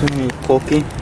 swimming, cocky.